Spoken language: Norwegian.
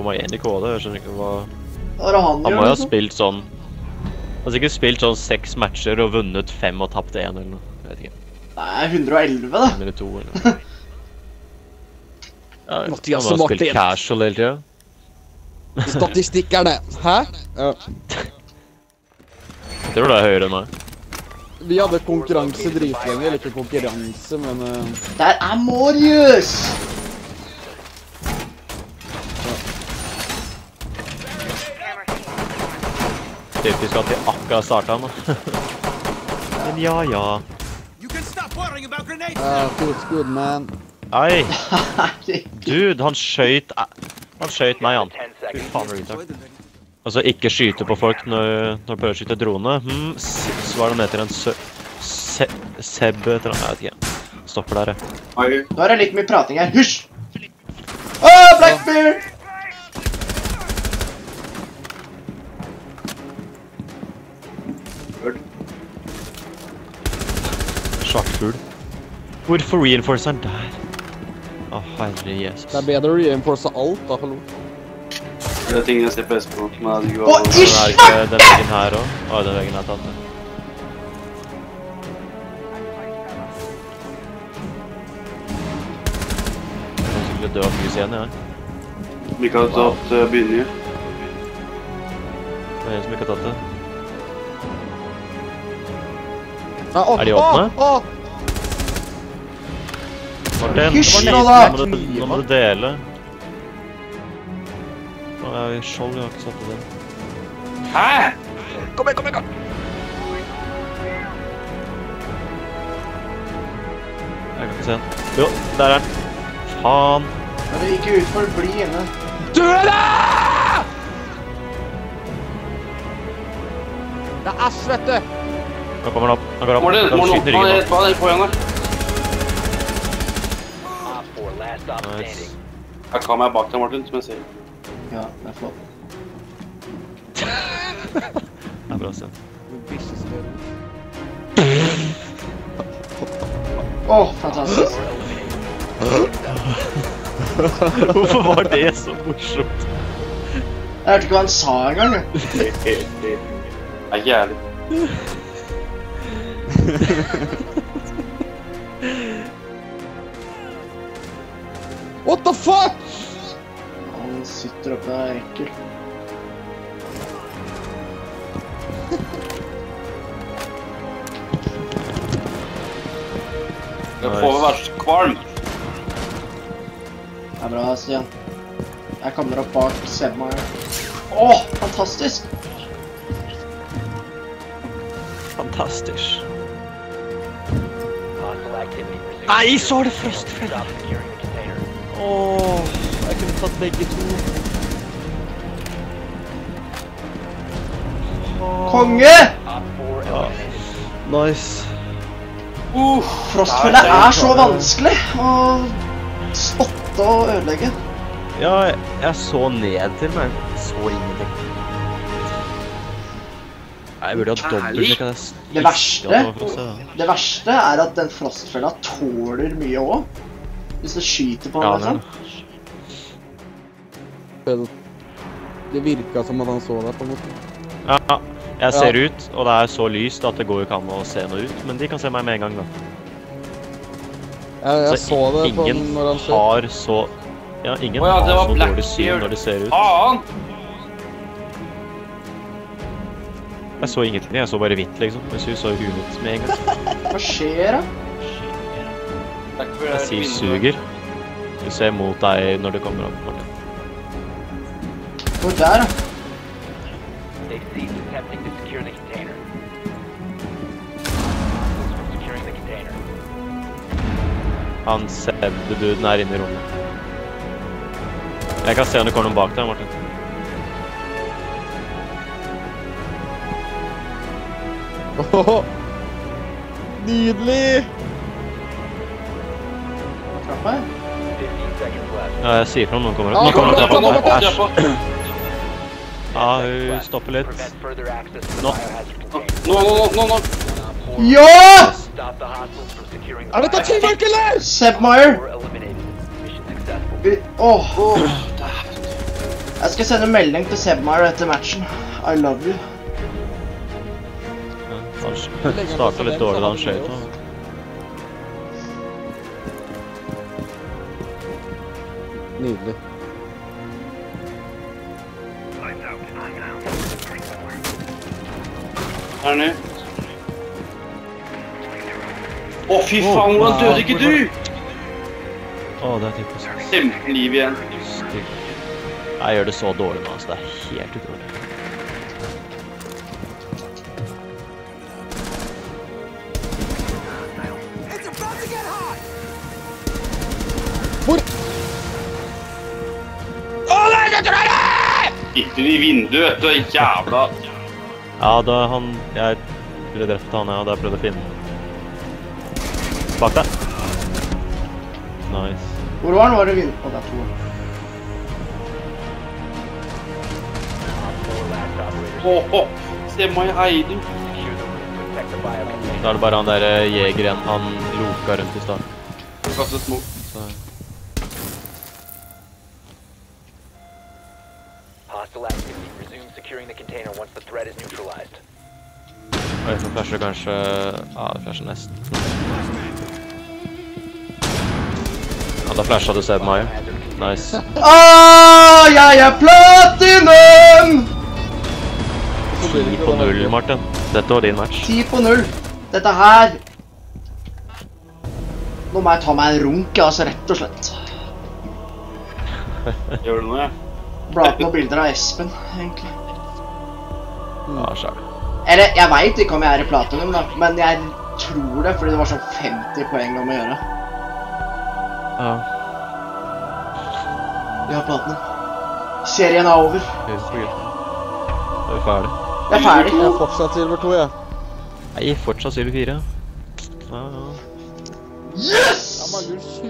5,1 i KD. Jeg skjønner ikke hva er han må jo ha spilt sånn Han har sikkert spilt sånn seks matcher og vunnet fem og tapt én eller noe. Jeg vet ikke. Nei, 111, da. Eller to eller noe. Ja, Mathias og spilt Martin. casual hele tida. det. Hæ? Ja. Jeg tror det er høyere enn meg. Vi hadde konkurranse dritlenge. Eller ikke konkurranse, men uh... Der er Marius! Typisk at de akkurat starta da. Men ja, ja. Uh, feels good, man. Ei, dude, han skøyt Han skøyt meg, han. Fy faen, retard. Altså, ikke skyte på folk når, når du prøver å skyte drone. Hm, svar han heter en sø... Se, Seb et eller annet, jeg vet ikke. Stopper der, jeg. Nå er det litt mye prating her. Hysj! Å, Blackbeard! Svartfugl. Hvorfor reinforcer han der? Å, herre Jesus. Det er bedre å reinforce alt, da. Hallo. Det er ting jeg ser på Espo. Men jeg hadde Å, ikke Det Er ikke den veggen her òg? Å, den veggen er tatt. ja. Jeg skulle dø av fys igjen, jeg. hadde tatt uh, begynner. Det er en som ikke har tatt det. Ja, å, Er de åpne? å! Martin, Hysj nå, da! Nå må du, nå må du dele. Å, er vi skjold, jeg har ikke satt det der. Hæ? Kom igjen, kom igjen! kom igjen. Jeg kan ikke se den. Jo, der er den. Faen. Men det gikk utfor, bli inne. Dø, da! Det er ass, vet du. Nå kommer han opp. Nå går han opp. Morten, Morten, skyter åpna ryggen rett på den på der. Nice. Jeg kan meg bak deg, Martin, som jeg ser. Ja, det er flott. Det er bra, sett. Åh, oh, fantastisk. Hvorfor var det så morsomt? Jeg hørte ikke hva han sa engang. Det er jævlig. What the fuck? Han sitter oppe der, er ekkel. Jeg får være så kvalm. Det er bra, Stian. Jeg kommer opp bak Sebma her. Å, fantastisk! Fantastisk. Nei, så har det frostfell! Åh, jeg kunne tatt begge to. Konge! Ja. Nice. Uh, Frostfelle er så vanskelig å spotte og ødelegge. Ja, jeg, jeg så ned til meg. Så ingenting. Nei, Jeg burde ha dobbelt. kan jeg Det verste- det verste er at den frostfella tåler mye òg. Hvis det skyter på den. liksom. Det virka som at han så deg, på en måte. Ja, jeg ser ut, og det er så lyst at det går ikke an å se noe ut. Men de kan se meg med en gang, da. Jeg, jeg så det på ingen når han skjøt. har så Ja, ingen ja, har så dårlig syn når de ser ut. faen! Jeg så ingenting, jeg så bare hvitt, liksom. Mens hun så huet mitt med en gang. Hva skjer da? Jeg sier suger. Du ser mot deg når du kommer opp. Martin. Hvor der, da? Han ser, du du, Seb-duden er inne i rommet. Jeg kan se om det kommer noen bak deg, Martin. Åhå. Nydelig! Traff meg? 15 seconds left. Ja, jeg sier fra om noen kommer. Nå kommer kom, noen trappa. Ja, hun stopper litt. Container. Nå, nå, nå, nå, nå. Ja! Er dette teamwork, eller? Sepp successful. Åh, Jeg skal sende melding til Sebmar etter matchen. I love you. Starta litt dårlig da han skjøt. da. Nydelig. Her nede. Å, fy faen, hvordan døde ikke du? Å, det er typisk. 15 liv igjen. Stygg. Jeg gjør det så dårlig nå, altså. Det er helt utrolig. Sitter i vinduet, du jævla Ja, da han Jeg ble drept av han, ja. Da jeg prøvde å finne den. Bak deg. Nice. Hvor var han? Var det vind... Å, det er to. Secure the room to protect the biocontainer. Da er det bare han der eh, jegeren han loka rundt i stad. Kastet små. Securing the container once the threat is neutralized. Oi, nå flasher det kanskje Ja, det flasher nesten. Ja, da flasha du Seb meg. Nice. Ah, jeg er platinum! 10 på 0, Martin. Dette var din match. 10 på 0. Dette her Nå må jeg ta meg en runk, altså, rett og slett. Gjør du noe, ja? Bla noen bilder av Espen, egentlig. Ja, sjæl. Eller, jeg veit ikke om jeg er i platinum, da, men jeg tror det, fordi det var sånn 50 poeng om å gjøre. Ja. Vi har platinum. Serien er over. Da er vi ferdig. Jeg er ferdig. Jeg er fortsatt silver 2, jeg. Nei, fortsatt Silver 4. Ja, ja. Yes! Jeg mangler 20